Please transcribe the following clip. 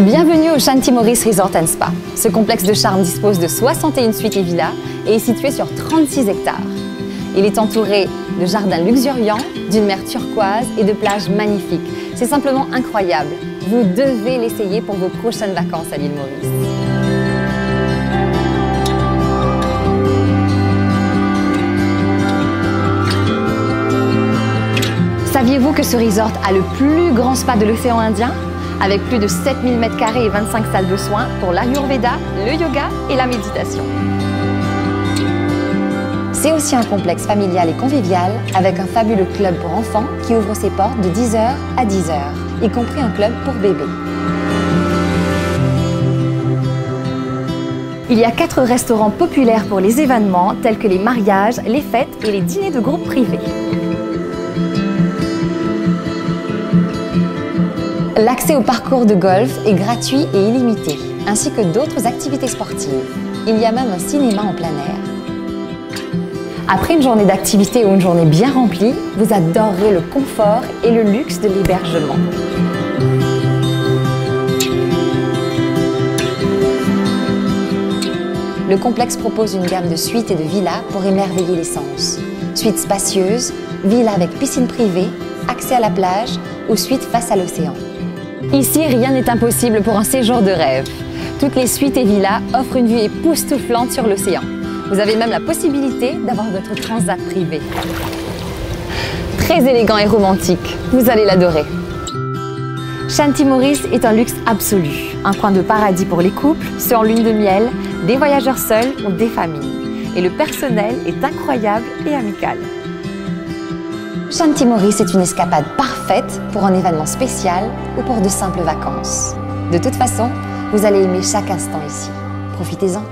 au Shanty Maurice Resort and Spa. Ce complexe de charme dispose de 61 suites et villas et est situé sur 36 hectares. Il est entouré de jardins luxuriants, d'une mer turquoise et de plages magnifiques. C'est simplement incroyable. Vous devez l'essayer pour vos prochaines vacances à l'île Maurice. Saviez-vous que ce resort a le plus grand spa de l'océan Indien? Avec plus de 7000 m2 et 25 salles de soins pour l'Ayurveda, le yoga et la méditation. C'est aussi un complexe familial et convivial avec un fabuleux club pour enfants qui ouvre ses portes de 10h à 10h, y compris un club pour bébés. Il y a quatre restaurants populaires pour les événements tels que les mariages, les fêtes et les dîners de groupe privés. L'accès au parcours de golf est gratuit et illimité, ainsi que d'autres activités sportives. Il y a même un cinéma en plein air. Après une journée d'activité ou une journée bien remplie, vous adorerez le confort et le luxe de l'hébergement. Le complexe propose une gamme de suites et de villas pour émerveiller les sens. Suites spacieuses, villas avec piscine privée, accès à la plage ou suites face à l'océan. Ici, rien n'est impossible pour un séjour de rêve. Toutes les suites et villas offrent une vue époustouflante sur l'océan. Vous avez même la possibilité d'avoir votre transat privé. Très élégant et romantique, vous allez l'adorer. Shanty Maurice est un luxe absolu, un coin de paradis pour les couples, ceux en lune de miel, des voyageurs seuls ou des familles. Et le personnel est incroyable et amical. Shanty Maurice est une escapade parfaite pour un événement spécial ou pour de simples vacances. De toute façon, vous allez aimer chaque instant ici. Profitez-en.